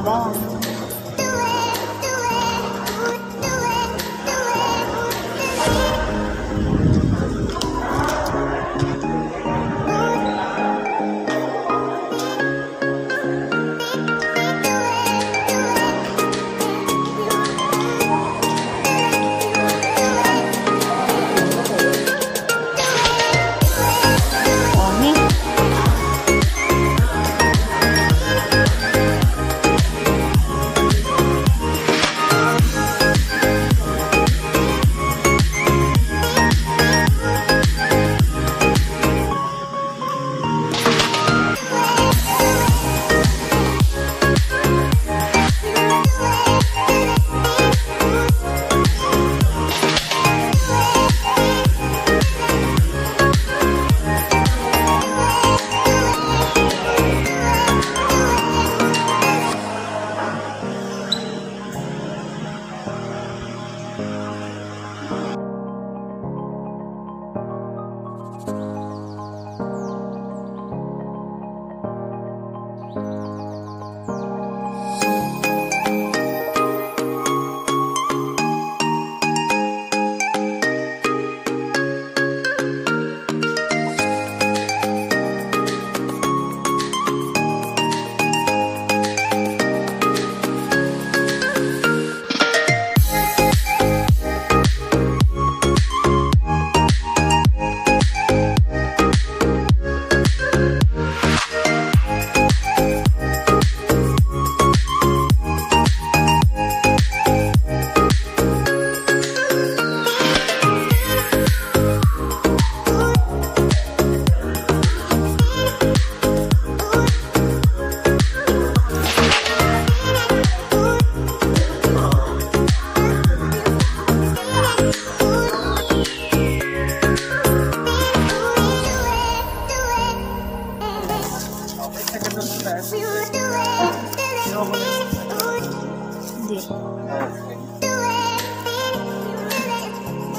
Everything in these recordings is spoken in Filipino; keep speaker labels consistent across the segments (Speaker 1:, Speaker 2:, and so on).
Speaker 1: Bye-bye.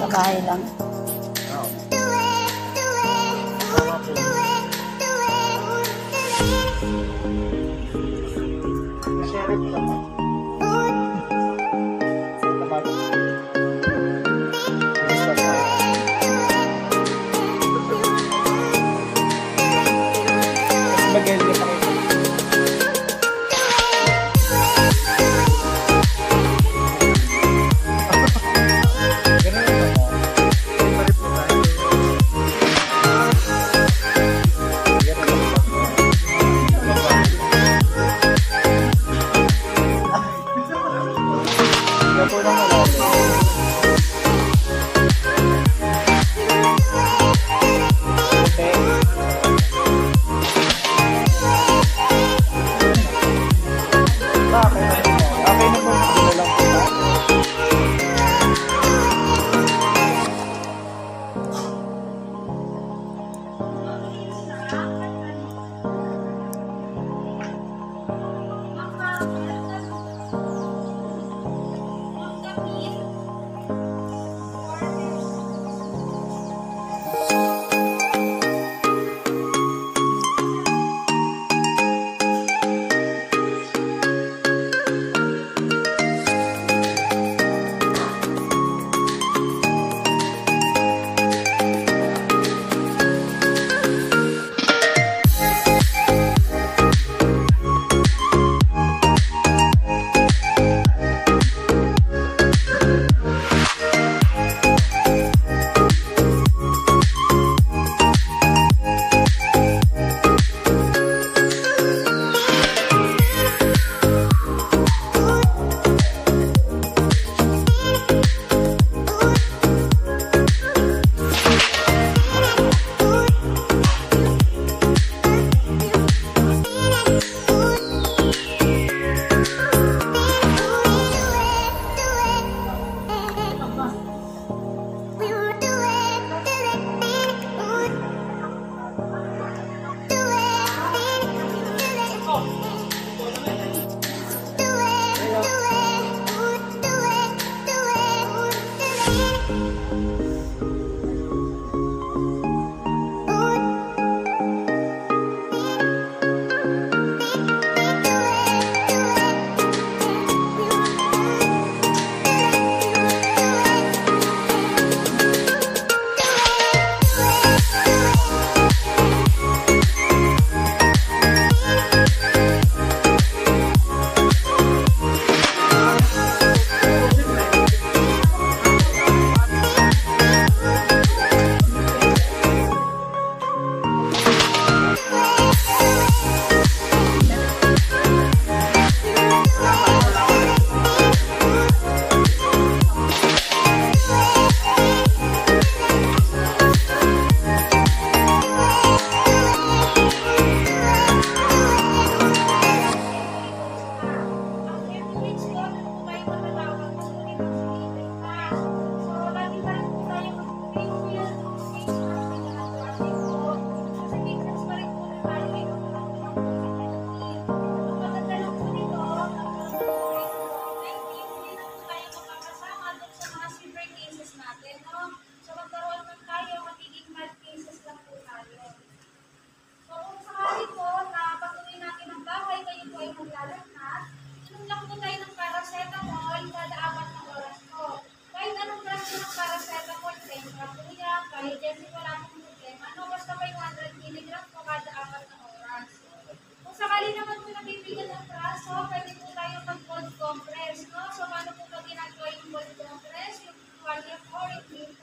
Speaker 1: Sa bahay lang.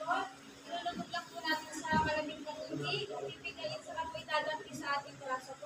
Speaker 2: Panginoon. Pinulubog lang po
Speaker 3: natin sa malaming panunti. Pipigayin sa kapuitalan sa ating kraso.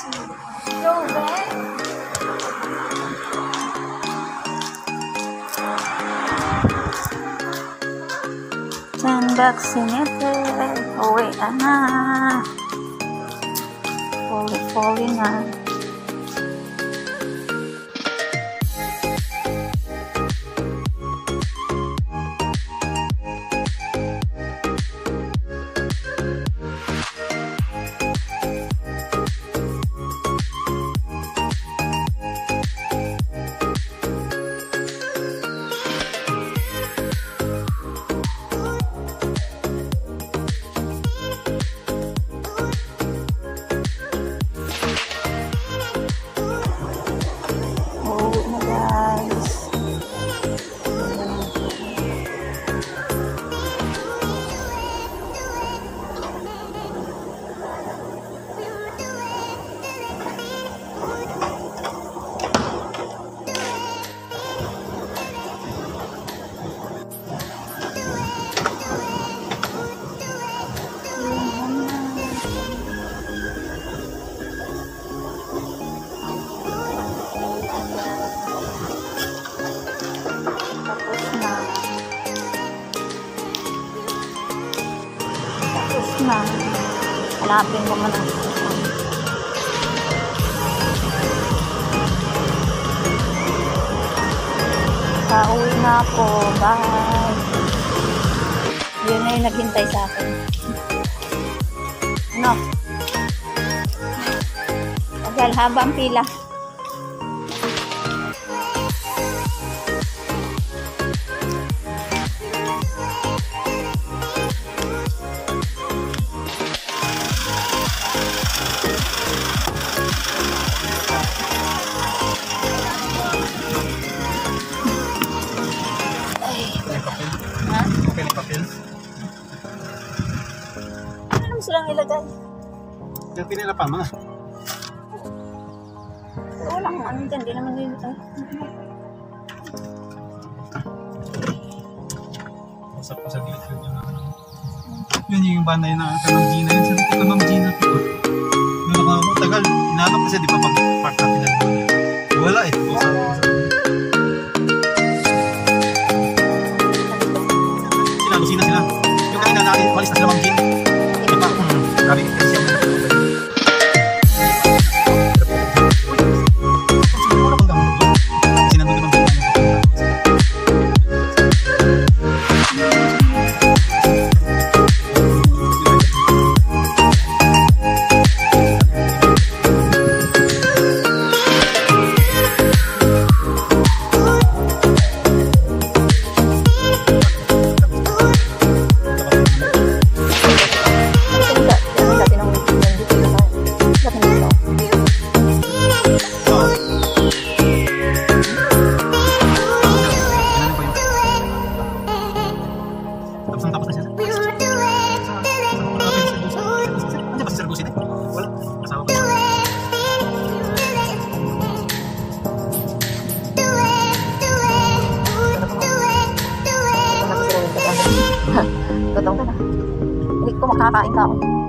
Speaker 3: Nandak oh Owe anak, Poli poli nandak na.
Speaker 4: Hanapin ko man ang Pauwi na ako. Bye. Yun na yung naghintay sa akin. No. Tagal, habang pila. nilagay.
Speaker 5: Yung pinila pa, mga?
Speaker 4: Pero walang ano dyan, di naman nilagay.
Speaker 5: Usap eh. ko sa gilid yun yung ano. Yun yung banay na kanang ah, Gina. Yun sa kanang Gina ko. Yun ako ako tagal. Inaanap kasi di pa pag-park na Wala eh. Usap ko sa sila, sila. Yung kanina natin, walis na sila, Ma'am Jean. having
Speaker 4: 好一个